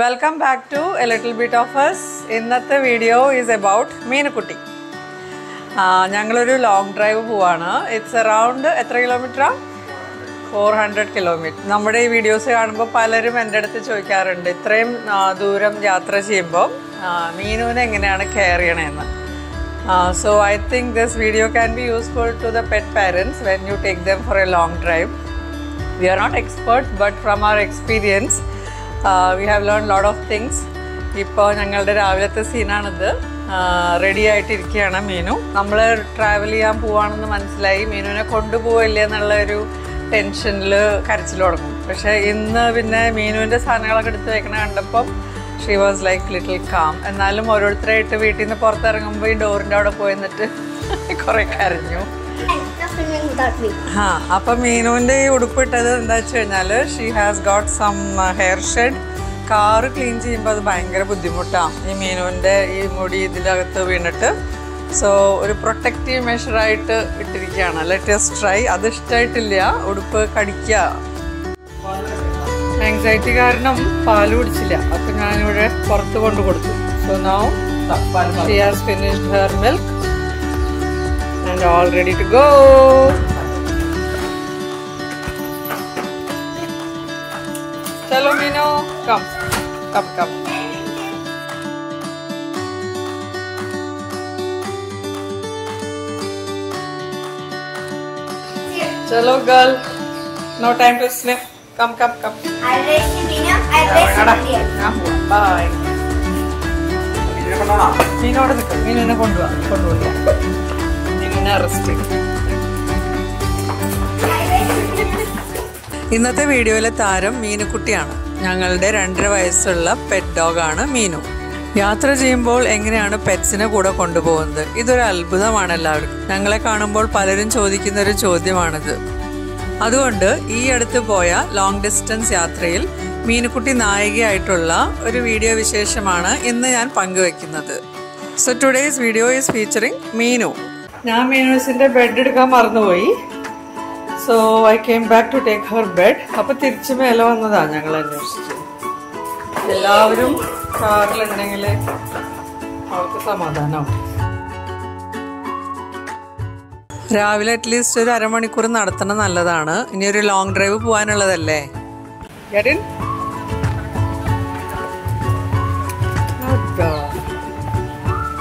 Welcome back to a little bit of us. ഇന്നത്തെ video is about Meenakutty. ഞങ്ങളൊരു long drive പോവാണ്. It's around എത്ര കിലോമീറ്ററാ ഫോർ ഹൺഡ്രഡ് കിലോമീറ്റർ നമ്മുടെ ഈ വീഡിയോസ് കാണുമ്പോൾ പലരും എന്റെ അടുത്ത് ചോദിക്കാറുണ്ട് ഇത്രയും ദൂരം യാത്ര ചെയ്യുമ്പോൾ മീനുവിനെ എങ്ങനെയാണ് കെയർ ചെയ്യണമെന്ന് so I think this video can be useful to the pet parents when you take them for a long drive we are not experts but from our experience uh, have learn load of things ഇപ്പോൾ ഞങ്ങളുടെ രാവിലത്തെ സീനാണിത്. Ready ആയിട്ടിരിക്കുകയാണ് Meenu. നമ്മൾ travel ചെയ്യാൻ പോവാണെന്ന് മനസ്സിലായി. മീനുവിനെ കൊണ്ടുപോവില്ലേ എന്നുള്ള ഒരു ടെൻഷനിൽ കരച്ചിൽ തുടങ്ങും. പക്ഷേ ഇന്ന് പിന്നെ മീനുവിന്റെ സാധനങ്ങളൊക്കെ എടുത്ത് വെക്കണ കണ്ടപ്പം she was like little calm എന്നാലും ഓരോരുത്തരായിട്ട് വീട്ടിൽ നിന്ന് പുറത്തിറങ്ങുമ്പോൾ ഈ ഡോറിന്റെ അവിടെ പോയി നിന്നിട്ട് കുറേ കരഞ്ഞു. അപ്പൊ മീനുവിന്റെ ഈ ഉടുപ്പിട്ടത് എന്താ വെച്ച് കഴിഞ്ഞാൽ she has got some hair shed car clean ചെയ്യുമ്പോൾ അത് ഭയങ്കര ബുദ്ധിമുട്ടാണ് ഈ മീനുവിന്റെ ഈ മുടി ഇതിലകത്ത് വീണിട്ട്. സോ ഒരു പ്രൊട്ടക്റ്റീവ് മെഷറായിട്ട് ഇട്ടിരിക്കുകയാണ്. ലെറ്റസ്റ്റ് ട്രൈ അത് ഇഷ്ടമായിട്ടില്ല ഉടുപ്പ് കടിക്കുക ആങ്സൈറ്റി കാരണം പാൽ കുടിച്ചില്ല. അപ്പം ഞാനിവിടെ പുറത്ത് കൊണ്ടു കൊടുത്തു. So now she has finished her milk and all ready to go. Chalo Mino, come, come, come. Chalo girl, no time to sleep. Come, come, come. I raised you, Mina. I raised എടാ, you, dear. ഞാൻ പോവാം. Bye. മീനോട് നിൽക്കും മീനിനെ കൊണ്ടുപോവാ കൊണ്ടുപോയില്ല മീനിനെ arrest. ഇന്നത്തെ വീഡിയോയിലെ താരം മീനുക്കുട്ടിയാണ്. ഞങ്ങളുടെ രണ്ടര വയസ്സുള്ള പെറ്റ് ഡോഗാണ് മീനു. യാത്ര ചെയ്യുമ്പോൾ എങ്ങനെയാണ് പെറ്റ്സിനെ കൂടെ കൊണ്ടുപോകുന്നത്? ഇതൊരു അത്ഭുതമാണ് എല്ലാവർക്കും ഞങ്ങളെ കാണുമ്പോൾ പലരും ചോദിക്കുന്ന ഒരു ചോദ്യമാണിത്. അതുകൊണ്ട് ഈ അടുത്ത് പോയ ലോങ് ഡിസ്റ്റൻസ് യാത്രയിൽ മീനുക്കുട്ടി നായികയായിട്ടുള്ള ഒരു വീഡിയോ വിശേഷമാണ് ഇന്ന് ഞാൻ പങ്കുവെക്കുന്നത്. So today's video is featuring Meenu. ഞാൻ മീനൂസിന്റെ ബെഡ് എടുക്കാൻ മറന്നുപോയി. So I came back to take her bed അപ്പൊ തിരിച്ചു മേലെ വന്നതാ ഞങ്ങൾ അന്വേഷിച്ചു എല്ലാവരും കാറിലുണ്ടെങ്കിൽ അവർക്ക് സമാധാനമാവും രാവിലെ അറ്റ്ലീസ്റ്റ് ഒരു അരമണിക്കൂർ നടത്തണം നല്ലതാണ്. ഇനി ഒരു ലോങ് ഡ്രൈവ് പോകാനുള്ളതല്ലേ? ഗഡിൻ.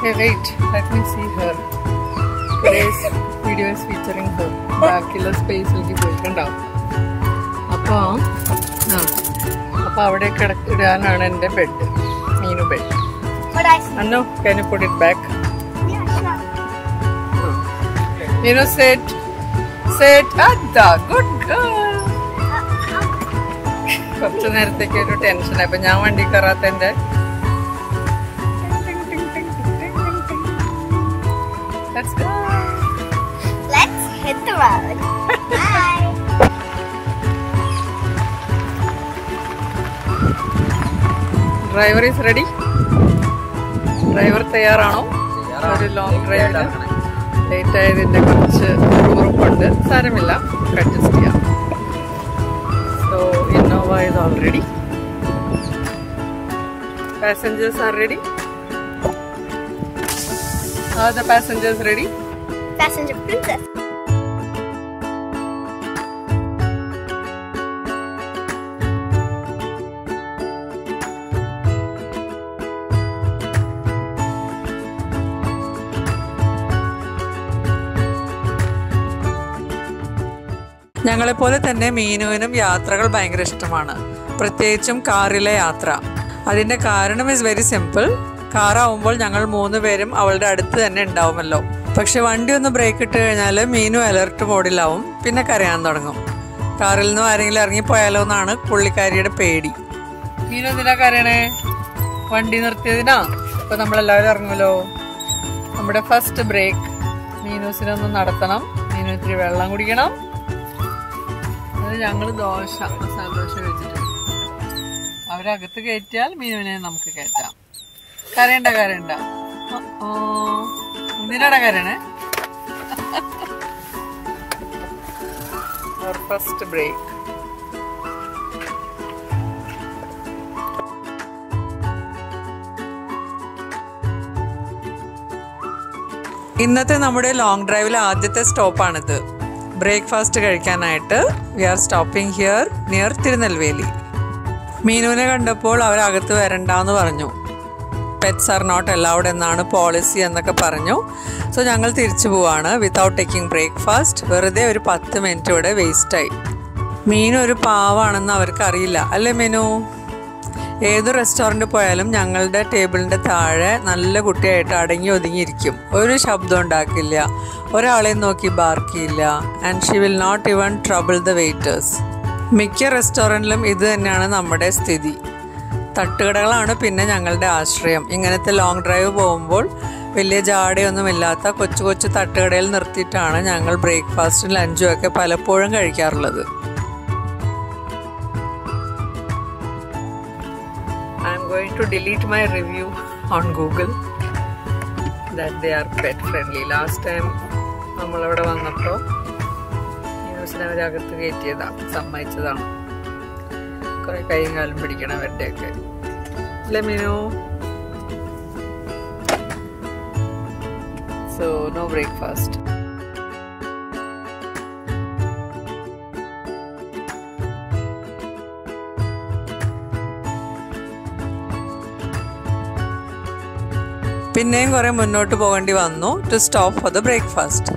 Hey, wait. Let me. Today's videos featuring her. ബാക്കിയുള്ള സ്പേസിലേക്ക് പോയിട്ടുണ്ടാവും അപ്പോൾ അപ്പോൾ അവിടെ കിടക്കിടാനാണ് എന്റെ ബെഡ് മീനു ബെഡ്? അന്നോ it back Yeah, sure. Meenu set set അതാ ഗുഡ് കുറച്ച് നേരത്തേക്ക് ഒരു ടെൻഷൻ അപ്പം ഞാൻ വണ്ടി കയറാത്തതിന്റെ Let's go. Let's hit the road. Bye. Driver is ready driver തയ്യാറാണോ? ഒരു ലോങ് ഡ്രൈവിന് ലേറ്റ് ആയതിന്റെ കുറച്ച് ഉറപ്പുണ്ട്. സാരമില്ല. അഡ്ജസ്റ്റ് ചെയ്യാം. സോ ഇന്നോവ ഇത് already passengers are ready are the passengers ready? Passenger princess. ഞങ്ങളെപ്പോലെ തന്നെ മീനുവിനും യാത്രകൾ ഭയങ്കര ഇഷ്ടമാണ് പ്രത്യേകിച്ചും കാറിലെ യാത്ര അതിന്റെ കാരണം ഇസ് വെരി സിമ്പിൾ കാറാവുമ്പോൾ ഞങ്ങൾ മൂന്ന് പേരും അവളുടെ അടുത്ത് തന്നെ ഉണ്ടാവുമല്ലോ. പക്ഷെ വണ്ടി ഒന്ന് ബ്രേക്ക് ഇട്ട് കഴിഞ്ഞാൽ മീനു അലർട്ട് മോഡിലാവും പിന്നെ കരയാൻ തുടങ്ങും. കാറിൽ നിന്നും ആരെങ്കിലും ഇറങ്ങിപ്പോയാലോ എന്നാണ് പുള്ളിക്കാരിയുടെ പേടി. മീനു എന്തിനാ കരയണേ? വണ്ടി നിർത്തിയതിനാ? ഇപ്പൊ നമ്മളെല്ലാവരും ഇറങ്ങുമല്ലോ? നമ്മുടെ ഫസ്റ്റ് ബ്രേക്ക് മീനൂസിനൊന്ന് നടത്തണം. മീനു ഇത്തിരി വെള്ളം കുടിക്കണം. അത് ഞങ്ങൾ ദോശ മസാല ദോശ കഴിച്ചിട്ട്. അവരകത്ത് കയറ്റിയാൽ മീനുവിനെ നമുക്ക് കയറ്റാം. കരയണ്ട കരയണ്ട. ഓ എന്തിനാടാ കരയണേ? ഫസ്റ്റ് ബ്രേക്ക് ഇന്നത്തെ നമ്മുടെ ലോങ് ഡ്രൈവിലെ ആദ്യത്തെ സ്റ്റോപ്പാണിത്. ബ്രേക്ക്ഫാസ്റ്റ് കഴിക്കാനായിട്ട് we are stopping here near Tirunelveli മീനുവിനെ കണ്ടപ്പോൾ അവരകത്ത് വരണ്ടെന്ന് പറഞ്ഞു. പെറ്റ്സ് ആർ നോട്ട് അലൗഡ് എന്നാണ് പോളിസി എന്നൊക്കെ പറഞ്ഞു. സോ ഞങ്ങൾ തിരിച്ചു പോവാണ്. വിത്തൗട്ട് ടേക്കിംഗ് ബ്രേക്ക്ഫാസ്റ്റ് വെറുതെ ഒരു പത്ത് മിനിറ്റ് ഇവിടെ വേസ്റ്റായി മീൻ ഒരു പാവാണെന്ന് അവർക്കറിയില്ല അല്ലേ മെനു? ഏത് റെസ്റ്റോറന്റ് പോയാലും ഞങ്ങളുടെ ടേബിളിന്റെ താഴെ നല്ല കുട്ടിയായിട്ട് അടങ്ങി ഒതുങ്ങിയിരിക്കും. ഒരു ശബ്ദം ഉണ്ടാക്കില്ല. ഒരാളെയും നോക്കി ബാർക്കിയില്ല. And she will not even trouble the waiters മിക്ക റെസ്റ്റോറന്റിലും ഇത് തന്നെയാണ് നമ്മുടെ സ്ഥിതി. തട്ടുകടകളാണ് പിന്നെ ഞങ്ങളുടെ ആശ്രയം. ഇങ്ങനത്തെ ലോങ് ഡ്രൈവ് പോകുമ്പോൾ വലിയ ജാടയൊന്നുമില്ലാത്ത കൊച്ചു കൊച്ചു തട്ടുകടയിൽ നിർത്തിയിട്ടാണ് ഞങ്ങൾ ബ്രേക്ക്ഫാസ്റ്റും ലഞ്ചും ഒക്കെ പലപ്പോഴും കഴിക്കാറുള്ളത്. I am going to delete my review on Google that they are pet friendly. Last time നമ്മളവിടെ വന്നപ്പോൾ ന്യൂസിനെ അവരകത്ത് കയറ്റിയതാണ് സമ്മതിച്ചതാണ്. കുറെ കൈയും കാലും പിടിക്കണം അവരുടെയൊക്കെ. അല്ലേ മീനു? സോ നോ ബ്രേക്ക്ഫാസ്റ്റ് പിന്നെയും കുറെ മുന്നോട്ട് പോകേണ്ടി വന്നു. To stop for the breakfast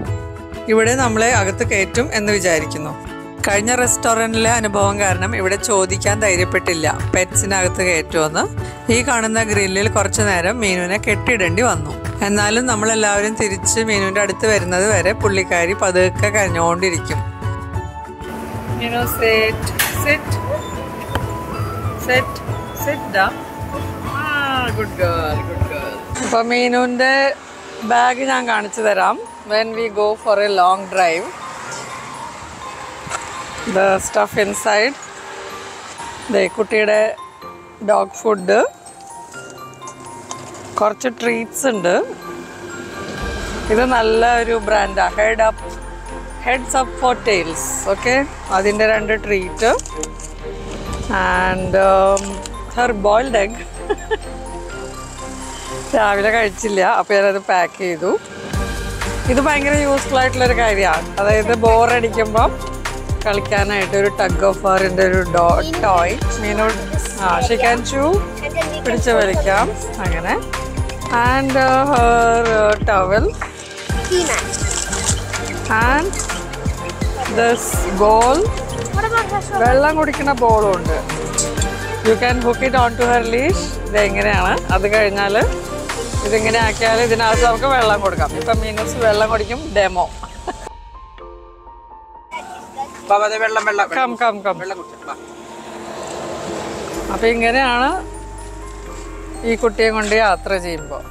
ഇവിടെ നമ്മളെ അകത്ത് കയറ്റും എന്ന് വിചാരിക്കുന്നു. കഴിഞ്ഞ റെസ്റ്റോറന്റിലെ അനുഭവം കാരണം ഇവിടെ ചോദിക്കാൻ ധൈര്യപ്പെട്ടില്ല. പെറ്റ്സിനകത്ത് കയറ്റുമെന്ന് ഈ കാണുന്ന ഗ്രില്ലിൽ കുറച്ചു നേരം മീനുവിനെ കെട്ടിയിടേണ്ടി വന്നു. എന്നാലും നമ്മളെല്ലാവരും തിരിച്ച് മീനുവിന്റെ അടുത്ത് വരുന്നത് വരെ പുള്ളിക്കാരി പതുക്കെ കരഞ്ഞുകൊണ്ടിരിക്കും. അപ്പൊ അപ്പോൾ മീനുവിന്റെ ബാഗ് ഞാൻ കാണിച്ചു തരാം. When we go for a long drive the stuff inside ദേ കുട്ടിയുടെ ഡോഗ് ഫുഡ് കുറച്ച് ട്രീറ്റ്സ് ഉണ്ട്. ഇത് നല്ല ഒരു ബ്രാൻഡാണ് head up heads up for tails okay അതിന്റെ രണ്ട് treat and her boiled egg രാവിലെ കഴിച്ചില്ല അപ്പോൾ ഞാനത് പാക്ക് ചെയ്തു. ഇത് ഭയങ്കര യൂസ്ഫുൾ ആയിട്ടുള്ളൊരു കാര്യമാണ്. അതായത് ബോറടിക്കുമ്പോൾ കളിക്കാനായിട്ട് ഒരു ടഗ് ഓഫ് വാറിന്റെ ഒരു ഡോ ടോയ് മീനോട് ആ ഷിക്കാൻ ചൂ പിടിച്ച് വലിക്കാം. അങ്ങനെ. And her towel and this bowl? വെള്ളം കുടിക്കുന്ന ബോളും ഉണ്ട്. You can hook it on to her leash ഇത് എങ്ങനെയാണ് അത് കഴിഞ്ഞാൽ ഇതിങ്ങനെ ആക്കിയാൽ ഇതിനകത്ത് നമുക്ക് വെള്ളം കൊടുക്കാം. ഇപ്പം മീനസ് വെള്ളം കുടിക്കും ഡെമോ വെള്ളം വെള്ളം കം കം കം. വെള്ളം കുടിച്ചോ ബാ. അപ്പം ഇങ്ങനെയാണ് ഈ കുട്ടിയെ കൊണ്ട് യാത്ര ചെയ്യുമ്പോൾ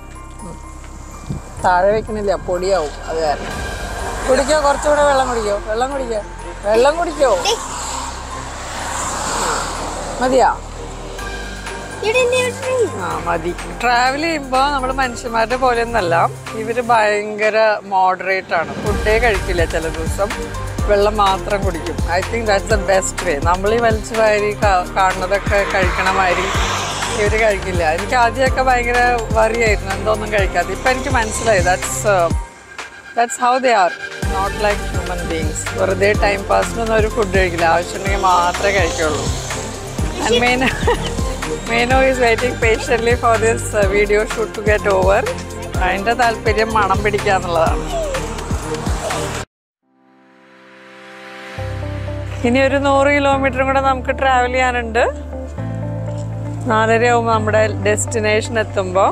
താഴെ വെക്കണില്ല പൊടിയാവും അത് കാരണം. കുടിക്കോ കുറച്ചുകൂടെ വെള്ളം കുടിക്കോ. വെള്ളം കുടിക്കോ. വെള്ളം കുടിക്കോ. മതിയാ? ആ മതി. ട്രാവൽ ചെയ്യുമ്പോൾ നമ്മൾ മനുഷ്യന്മാരുടെ പോലെ ഒന്നല്ല ഇവർ ഭയങ്കര മോഡറേറ്റ് ആണ്. ഫുഡേ കഴിക്കില്ല ചില ദിവസം. വെള്ളം മാത്രം കുടിക്കും. I think that's the best way നമ്മൾ ഈ വലിച്ചു വാരി കാണുന്നതൊക്കെ കഴിക്കണ മാതിരി ഇവർ കഴിക്കില്ല. എനിക്ക് ആദ്യമൊക്കെ ഭയങ്കര വറിയായിരുന്നു. എന്തോന്നും കഴിക്കാതെ. ഇപ്പം എനിക്ക് മനസ്സിലായി. That's that's how they are not like human beings വെറുതെ ടൈം പാസിനൊന്നും ഒരു ഫുഡ് കഴിക്കില്ല. ആവശ്യമുണ്ടെങ്കിൽ മാത്രമേ കഴിക്കുള്ളൂ. And main Meno is waiting patiently for this video shoot to get over. അതിന്റെ താല്പര്യം മണം പിടിക്കുക എന്നുള്ളതാണ് ഇനി ഒരു നൂറ് കിലോമീറ്ററും കൂടെ നമുക്ക് ട്രാവൽ ചെയ്യാനുണ്ട്. നാലര ആവുമ്പോൾ നമ്മുടെ ഡെസ്റ്റിനേഷൻ എത്തുമ്പോൾ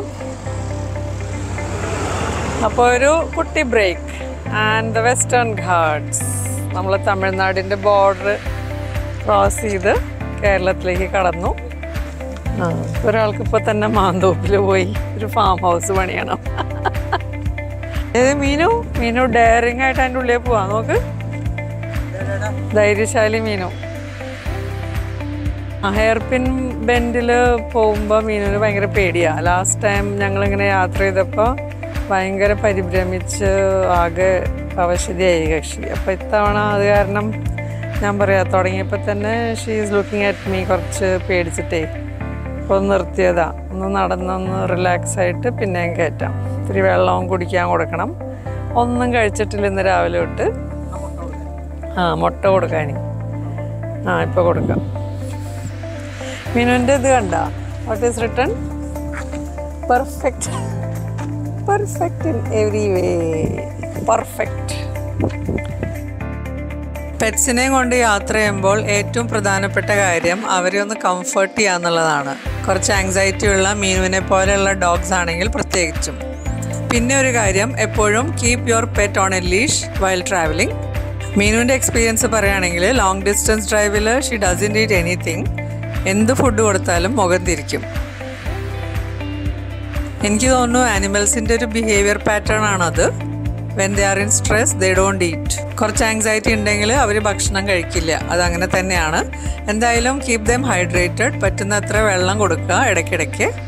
അപ്പോൾ ഒരു കുട്ടി break and the Western Ghats നമ്മൾ തമിഴ്നാടിന്റെ ബോർഡർ ക്രോസ് ചെയ്ത് കേരളത്തിലേക്ക് കടന്നു. ഒരാൾക്ക് ഇപ്പോൾ തന്നെ മാന്തോപ്പിൽ പോയി ഒരു ഫാം ഹൗസ് പണിയണം. ഏത് മീനു? മീനു ഡയറിങ് ആയിട്ട് അതിന്റെ ഉള്ളിൽ പോവാ നോക്ക്. ധൈര്യശാലി മീനു. ഹെയർ പിൻ ബെൻഡിൽ പോകുമ്പോൾ മീനിന് ഭയങ്കര പേടിയാണ് ലാസ്റ്റ് ടൈം ഞങ്ങളിങ്ങനെ യാത്ര ചെയ്തപ്പോൾ ഭയങ്കര പരിഭ്രമിച്ച് ആകെ അവശതിയായി കക്ഷി. അപ്പോൾ ഇത്തവണ അത് കാരണം ഞാൻ പറയാം തുടങ്ങിയപ്പോൾ തന്നെ she is looking at me കുറച്ച് പേടിച്ചിട്ടേ. അപ്പോൾ നിർത്തിയതാ. ഒന്ന് നടന്നൊന്ന് റിലാക്സ് ആയിട്ട് പിന്നെയും കയറ്റാം ഇത്തിരി വെള്ളവും കുടിക്കാൻ കൊടുക്കണം. ഒന്നും കഴിച്ചിട്ടില്ല ഇന്ന് രാവിലെ തൊട്ട്. ആ മുട്ട കൊടുക്കാൻ ആ ഇപ്പോൾ കൊടുക്കാം. മീനുവിന്റെ ഇത് കണ്ട? What is return perfect perfect in every way perfect പെറ്റ്സിനെ കൊണ്ട് യാത്ര ചെയ്യുമ്പോൾ ഏറ്റവും പ്രധാനപ്പെട്ട കാര്യം അവരെ ഒന്ന് കംഫർട്ട് ചെയ്യുക എന്നുള്ളതാണ്. കുറച്ച് ആങ്സൈറ്റി ഉള്ള മീനുവിനെ പോലെയുള്ള ഡോഗ്സ് ആണെങ്കിൽ പ്രത്യേകിച്ചും. പിന്നെ ഒരു കാര്യം എപ്പോഴും keep your pet on a leash while travelling മീനുവിന്റെ experience പറയുകയാണെങ്കിൽ ലോങ് ഡിസ്റ്റൻസ് ഡ്രൈവിൽ ഷി ഡസൻ ഈറ്റ് എനിത്തിങ് എന്ത് ഫുഡ് കൊടുത്താലും മുഖം തിരിക്കും എനിക്ക് തോന്നുന്നു ആനിമൽസിന്റെ ഒരു ബിഹേവിയർ പാറ്റേൺ ആണത്. When they are in stress they don't eat കുറച്ച് ആങ്സൈറ്റി ഉണ്ടെങ്കിൽ അവർ ഭക്ഷണം കഴിക്കില്ല. അതങ്ങനെ തന്നെയാണ്. എന്തായാലും കീപ് ദം ഹൈഡ്രേറ്റഡ് പറ്റുന്നത്ര വെള്ളം കൊടുക്കുക ഇടയ്ക്കിടയ്ക്ക്.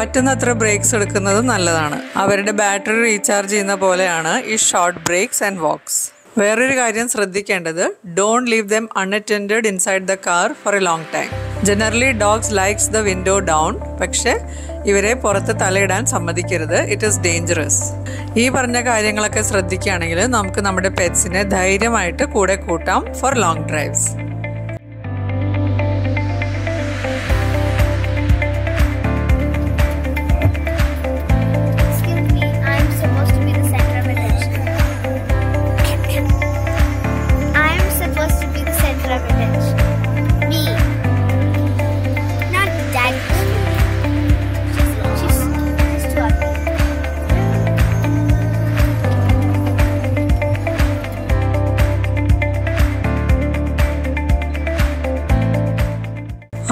പറ്റുന്നത്ര ബ്രേക്സ് എടുക്കുന്നത് നല്ലതാണ്. അവരുടെ ബാറ്ററി റീചാർജ് ചെയ്യുന്ന പോലെയാണ് ഈ ഷോർട്ട് ബ്രേക്സ് ആൻഡ് വാക്സ്. വേറൊരു കാര്യം ശ്രദ്ധിക്കേണ്ടത് don't leave them unattend inside the car for a long time generally dogs likes the window down പക്ഷേ ഇവരെ പുറത്ത് തലയിടാൻ സമ്മതിക്കരുത്. ഇറ്റ് ഈസ് ഡേഞ്ചറസ് ഈ പറഞ്ഞ കാര്യങ്ങളൊക്കെ ശ്രദ്ധിക്കുകയാണെങ്കിൽ നമുക്ക് നമ്മുടെ പെറ്റ്സിനെ ധൈര്യമായിട്ട് കൂടെ കൂട്ടാം ഫോർ ലോങ് ഡ്രൈവ്സ്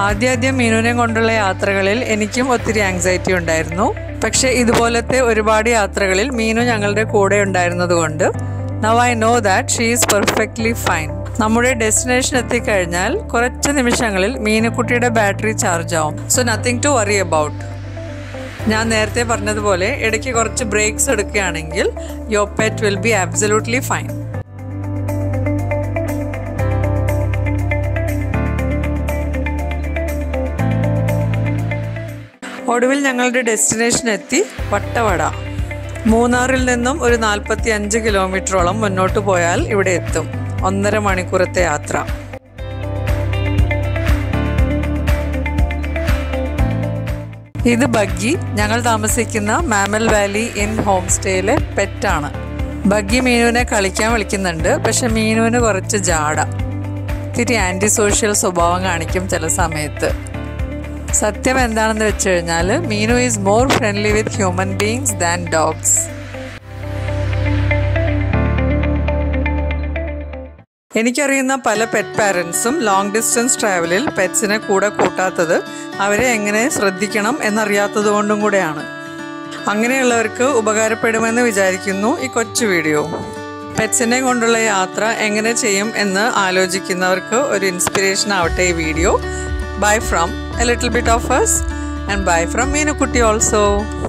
ആദ്യാദ്യം മീനുവിനെ കൊണ്ടുള്ള യാത്രകളിൽ എനിക്കും ഒത്തിരി ആങ്സൈറ്റി ഉണ്ടായിരുന്നു. പക്ഷേ ഇതുപോലത്തെ ഒരുപാട് യാത്രകളിൽ മീനു ഞങ്ങളുടെ കൂടെ ഉണ്ടായിരുന്നതുകൊണ്ട് now I know that she is perfectly fine നമ്മുടെ ഡെസ്റ്റിനേഷൻ എത്തിക്കഴിഞ്ഞാൽ കുറച്ച് നിമിഷങ്ങളിൽ മീനുക്കുട്ടിയുടെ ബാറ്ററി ചാർജ് ആവും. So nothing to worry about ഞാൻ നേരത്തെ പറഞ്ഞതുപോലെ ഇടയ്ക്ക് കുറച്ച് ബ്രേക്സ് എടുക്കുകയാണെങ്കിൽ your pet will be absolutely fine ഒടുവിൽ ഞങ്ങളുടെ ഡെസ്റ്റിനേഷൻ എത്തി വട്ടവട. മൂന്നാറിൽ നിന്നും ഒരു നാൽപ്പത്തി അഞ്ച് കിലോമീറ്ററോളം മുന്നോട്ട് പോയാൽ ഇവിടെ എത്തും. ഒന്നര മണിക്കൂറത്തെ യാത്ര. ഇത് ബഗ്ഗി. ഞങ്ങൾ താമസിക്കുന്ന മാമൽ വാലി ഇൻ ഹോം സ്റ്റേയിലെ പെറ്റാണ്. ബഗ്ഗി മീനുവിനെ കളിക്കാൻ വിളിക്കുന്നുണ്ട്. പക്ഷെ മീനുവിന് കുറച്ച് ജാട. ഇത്തിരി ആന്റി സോഷ്യൽ സ്വഭാവം കാണിക്കും ചില സമയത്ത്. സത്യം എന്താണെന്ന് വെച്ച് കഴിഞ്ഞാൽ Meenu is more friendly with human beings than dogs എനിക്കറിയുന്ന പല പെറ്റ് പാരൻസും ലോങ് ഡിസ്റ്റൻസ് ട്രാവലിൽ പെറ്റ്സിനെ കൂടെ കൂട്ടാത്തത് അവരെ എങ്ങനെ ശ്രദ്ധിക്കണം എന്നറിയാത്തത് കൊണ്ടും കൂടെയാണ്. അങ്ങനെയുള്ളവർക്ക് ഉപകാരപ്പെടുമെന്ന് വിചാരിക്കുന്നു ഈ കൊച്ചു വീഡിയോ പെറ്റ്സിനെ കൊണ്ടുള്ള യാത്ര എങ്ങനെ ചെയ്യും എന്ന് ആലോചിക്കുന്നവർക്ക് ഒരു ഇൻസ്പിറേഷൻ ആവട്ടെ ഈ video buy from a little bit of us and buy from Meenukutti also.